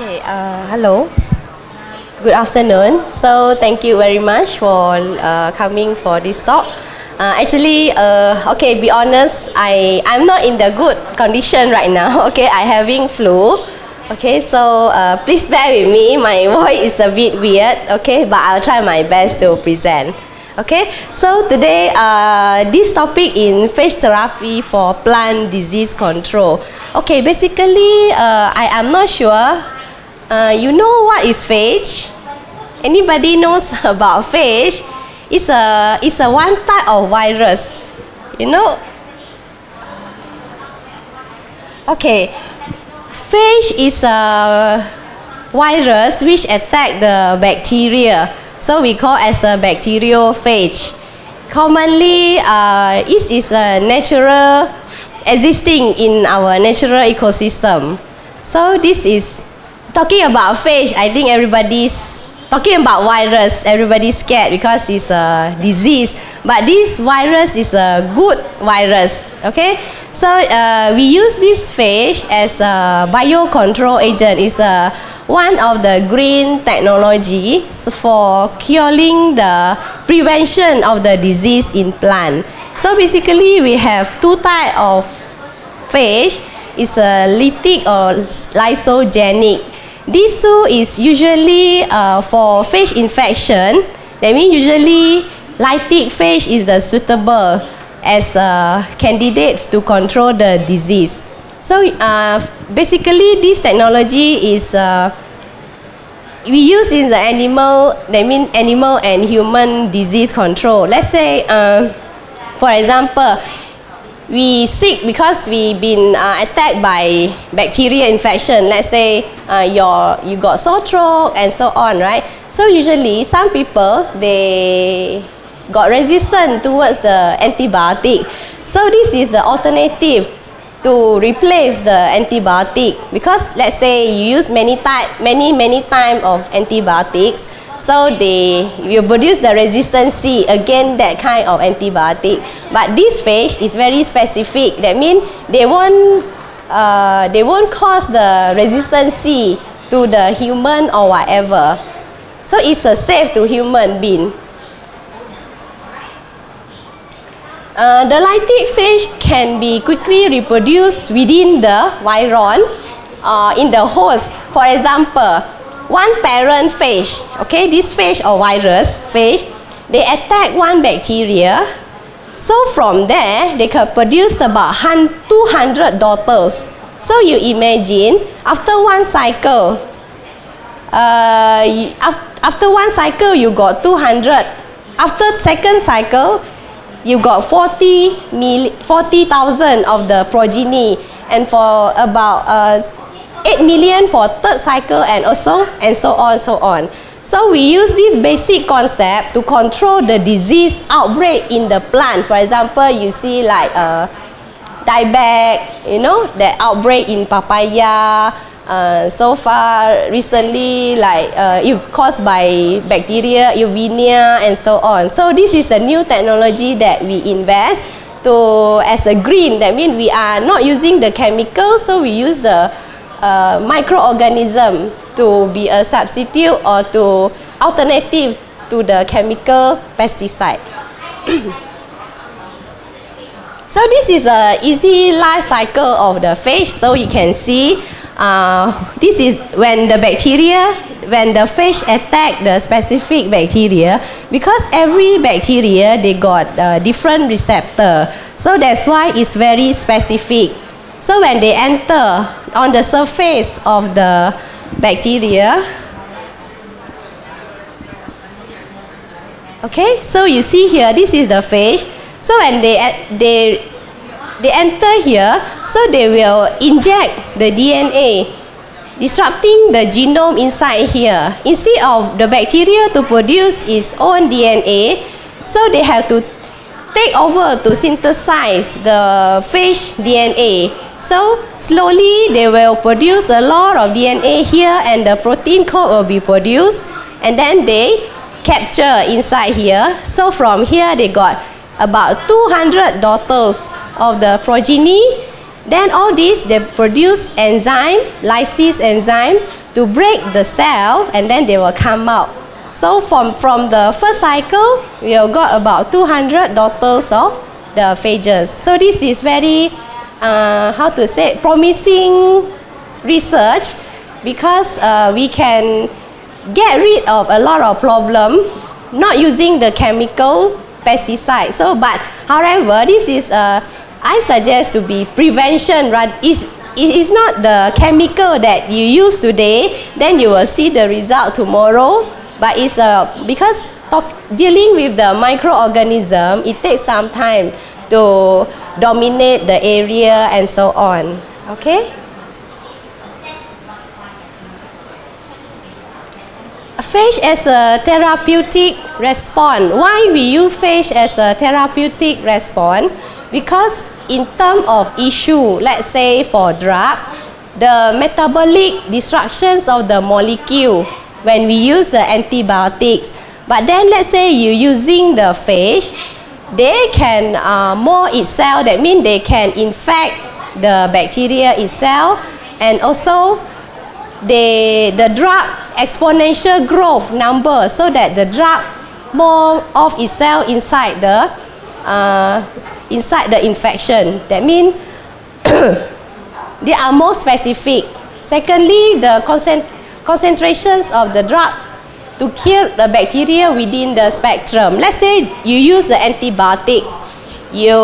Okay, uh, hello. Good afternoon. So thank you very much for uh, coming for this talk. Uh, actually, uh, okay, be honest, I I'm not in the good condition right now. Okay, I having flu. Okay, so uh, please bear with me. My voice is a bit weird. Okay, but I'll try my best to present. Okay, so today uh, this topic in phage therapy for plant disease control. Okay, basically uh, I am not sure. Uh, you know what is phage? Anybody knows about phage? It's a it's a one type of virus. You know. Okay, phage is a virus which attack the bacteria. So we call as a bacteriophage. Commonly, uh, it is a natural existing in our natural ecosystem. So this is talking about phage. I think everybody's talking about virus. Everybody's scared because it's a disease. But this virus is a good virus. Okay, so uh, we use this phage as a biocontrol agent. It's a one of the green technology for curing the prevention of the disease in plant. So basically, we have two type of phage. It's a lytic or lysogenic. These two is usually uh, for phage infection. That means usually lytic phage is the suitable as a candidate to control the disease. So uh, basically, this technology is uh, we use in the animal. That means animal and human disease control. Let's say, uh, for example, we sick because we been uh, attacked by bacteria infection. Let's say uh, your you got sore throat and so on, right? So usually, some people they got resistant towards the antibiotic. So this is the alternative to replace the antibiotic because let's say you use many type many many time of antibiotics so they will produce the resistance against that kind of antibiotic. But this phage is very specific. That means they won't uh, they won't cause the resistance to the human or whatever. So it's a safe to human being. Uh, the lytic phage can be quickly reproduced within the virion uh, in the host. For example, one parent phage, okay, this phage or virus phage, they attack one bacteria. So from there, they can produce about 200 daughters. So you imagine, after one cycle, uh, after one cycle, you got 200. After second cycle, you got 40 mil 40,000 of the progeny and for about uh, 8 million for third cycle and also and so on so on. So we use this basic concept to control the disease outbreak in the plant. For example, you see like a uh, dieback, you know, the outbreak in papaya, uh, so far, recently, like uh, if caused by bacteria, Erwinia, and so on. So this is a new technology that we invest to as a green. That means we are not using the chemical, so we use the uh, microorganism to be a substitute or to alternative to the chemical pesticide. so this is a easy life cycle of the phage. So you can see uh, this is when the bacteria, when the phage attack the specific bacteria, because every bacteria they got a different receptor. So that's why it's very specific. So when they enter on the surface of the bacteria, okay, so you see here, this is the phage. So when they, they they enter here, so they will inject the DNA, disrupting the genome inside here. Instead of the bacteria to produce its own DNA, so they have to take over to synthesize the phage DNA. So slowly they will produce a lot of DNA here and the protein code will be produced and then they capture inside here. So from here they got about 200 daughters of the progeny. Then all this, they produce enzyme, lysis enzyme, to break the cell and then they will come out. So from, from the first cycle, we have got about 200 daughters of the phages. So this is very, uh, how to say, promising research because uh, we can get rid of a lot of problem not using the chemical pesticide. So, but however, this is, uh, I suggest to be prevention, right? Is it is not the chemical that you use today, then you will see the result tomorrow. But it's uh, because talk, dealing with the microorganism, it takes some time to dominate the area and so on. Okay? Phage as a therapeutic response. Why we use phage as a therapeutic response? Because in terms of issue, let's say for drug, the metabolic destructions of the molecule when we use the antibiotics. But then let's say you're using the phage, they can uh, more itself, that means they can infect the bacteria itself and also they, the drug exponential growth number so that the drug more of itself inside the uh, inside the infection. That means they are more specific. Secondly, the concent concentrations of the drug to kill the bacteria within the spectrum. Let's say you use the antibiotics. You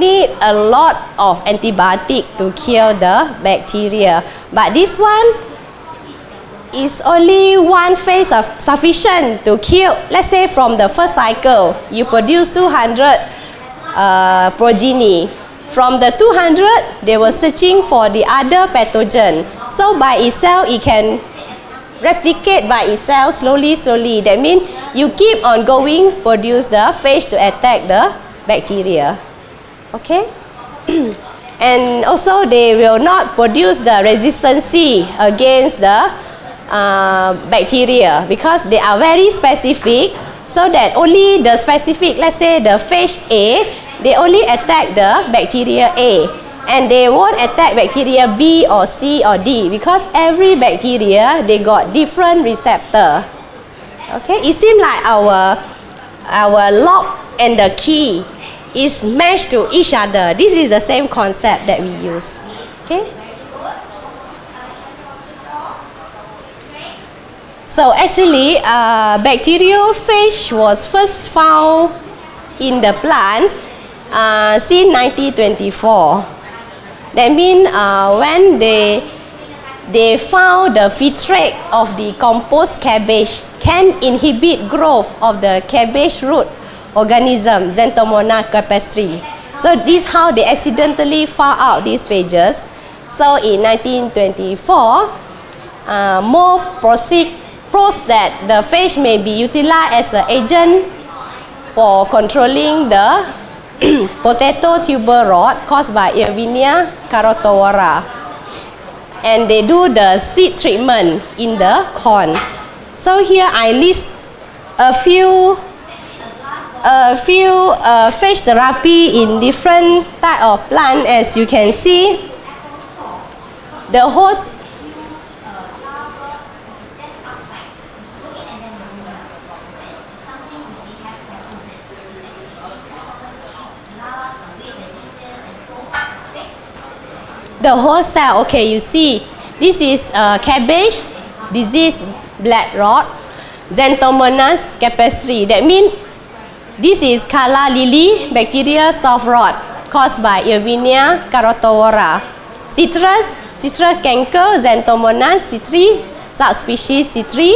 need a lot of antibiotic to kill the bacteria. But this one is only one phage of sufficient to kill. Let's say from the first cycle, you produce 200 uh, progeny. From the 200, they were searching for the other pathogen. So by itself, it can replicate by itself slowly, slowly. That means you keep on going, produce the phage to attack the bacteria. Okay? and also they will not produce the resistance against the uh, bacteria because they are very specific so that only the specific, let's say the phage A, they only attack the bacteria A and they won't attack bacteria B or C or D because every bacteria they got different receptor. Okay, it seems like our our lock and the key is meshed to each other. This is the same concept that we use. Okay. So actually, uh, bacteriophage was first found in the plant uh, since 1924. That means uh, when they they found the filtrate of the compost cabbage can inhibit growth of the cabbage root organism Xanthomonas campestris. So this is how they accidentally found out these phages. So in 1924, uh, more proceed proves that the phage may be utilized as an agent for controlling the potato tuber rot caused by Erwinia carotovora. And they do the seed treatment in the corn. So here I list a few a few uh, phage therapy in different type of plant as you can see the host the whole cell. Okay, you see, this is uh, cabbage, disease black rot, Xanthomonas campestris. That means this is calla lily bacteria soft rot caused by Erwinia carotovora. Citrus, citrus canker, Xanthomonas citri, subspecies citri.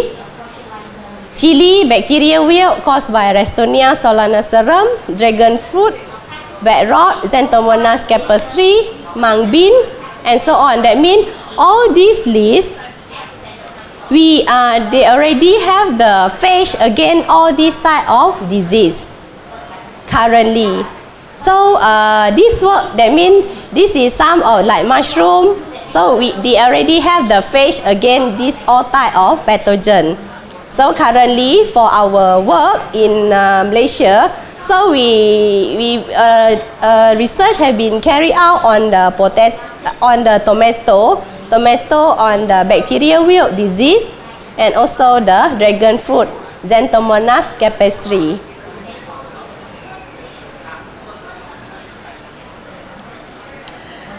Chili, bacteria wilt caused by Ralstonia solanacearum, dragon fruit, bad rot, Xanthomonas campestris, mung bean, and so on. That means all these lists, we uh, they already have the phage against all these type of disease currently. So uh, this work, that means this is some of like mushroom. So we they already have the phage against this all type of pathogen. So currently for our work in uh, Malaysia, so we, we uh, uh, research have been carried out on the potato, on the tomato tomato on the bacterial wilt disease and also the dragon fruit, Xanthomonas campestre.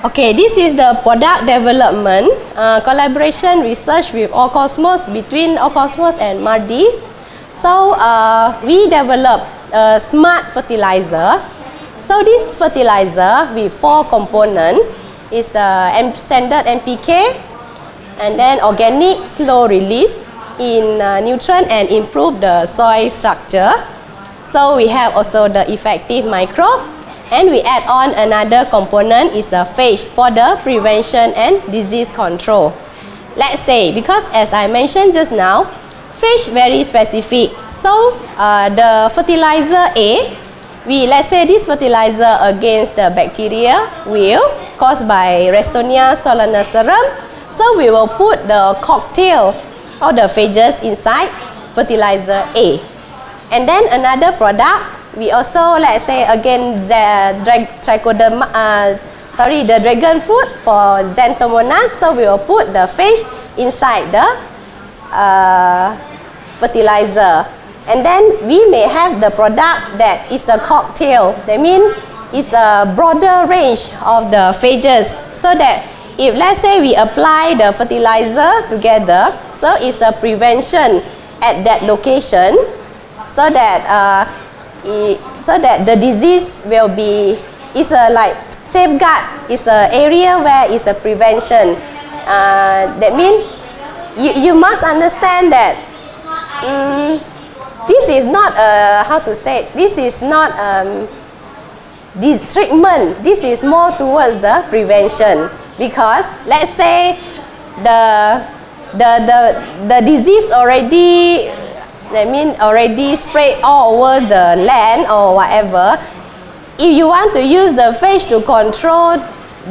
Okay, this is the product development uh, collaboration research with Allcosmos between Allcosmos and MARDI. So uh, we developed a smart fertilizer. So this fertilizer with four components is uh, standard NPK and then organic slow release in uh, nutrient and improve the soil structure. So we have also the effective microbe and we add on another component is a phage for the prevention and disease control. Let's say, because as I mentioned just now, phage very specific. So uh, the fertilizer A, we let's say this fertilizer against the bacteria will caused by Ralstonia solanacearum. So we will put the cocktail of the phages inside fertilizer A. And then another product we also let's say again the drag, trichoderma uh, sorry the dragon fruit for xanthomonas so we will put the phage inside the uh, fertilizer and then we may have the product that is a cocktail. That means it's a broader range of the phages. So that if let's say we apply the fertilizer together so it's a prevention at that location. So that uh, so that the disease will be is a like safeguard. Is a area where is a prevention. Uh, that means you, you must understand that um, this is not a how to say it, this is not um, this treatment this is more towards the prevention because let's say the the the the disease already I mean already spread all over the land or whatever, if you want to use the phage to control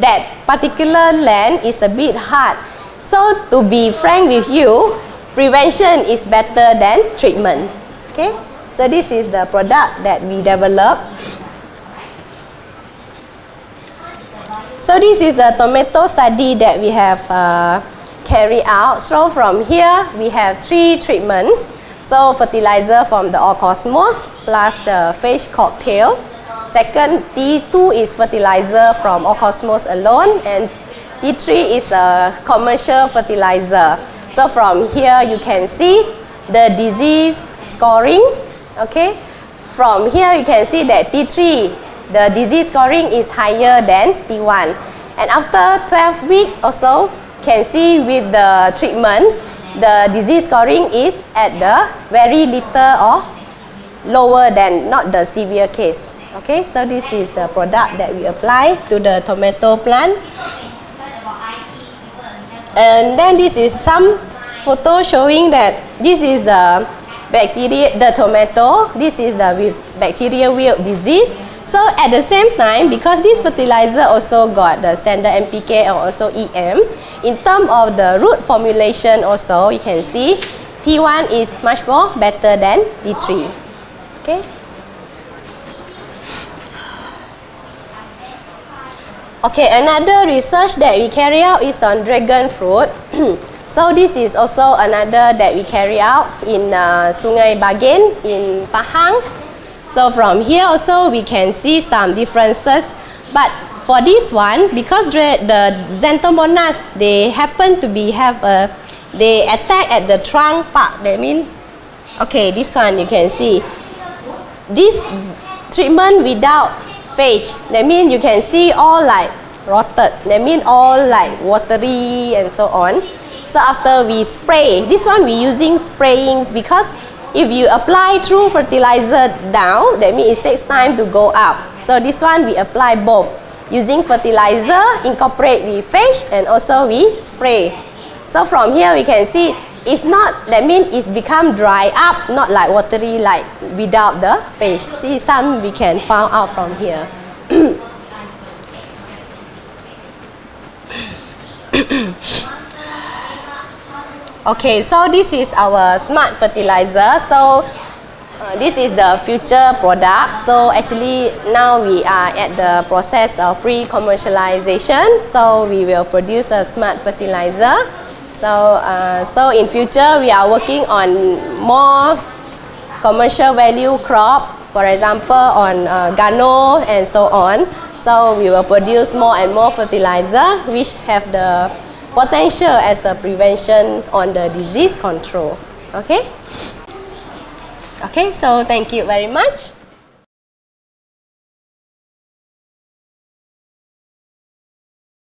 that particular land is a bit hard. So to be frank with you, prevention is better than treatment. Okay? So this is the product that we developed. So this is the tomato study that we have uh, carried out. So from here, we have three treatment. So fertilizer from the Allcosmos plus the phage cocktail. Second, T2 is fertilizer from Allcosmos alone and T3 is a commercial fertilizer. So from here you can see the disease scoring. Okay, from here you can see that T3, the disease scoring is higher than T1. And after 12 weeks or so, can see with the treatment, the disease scoring is at the very little or lower than not the severe case. Okay, so this is the product that we apply to the tomato plant. And then this is some photo showing that this is the bacteria, the tomato. This is the bacterial wilt disease. So at the same time, because this fertilizer also got the standard NPK and also EM, in terms of the root formulation also, you can see T1 is much more better than T3. Okay. Okay, another research that we carry out is on dragon fruit. so this is also another that we carry out in uh, Sungai Bagen in Pahang. So from here also we can see some differences. But for this one, because the xanthomonas, they happen to be have a, they attack at the trunk part. That mean, okay, this one you can see. This treatment without phage, that mean you can see all like rotted. That mean all like watery and so on. So after we spray, this one we using sprayings because if you apply through fertilizer down, that means it takes time to go up. So this one we apply both. Using fertilizer, incorporate with phage and also we spray. So from here we can see it's not, that means it's become dry up, not like watery like without the phage. See some we can find out from here. Okay, so this is our smart fertilizer. So Uh, this is the future product. So actually now we are at the process of pre-commercialization. So we will produce a smart fertilizer. So, uh, so in future we are working on more commercial value crop, for example on uh, gano and so on. So we will produce more and more fertilizer which have the potential as a prevention on the disease control. Okay? Okay, so thank you very much.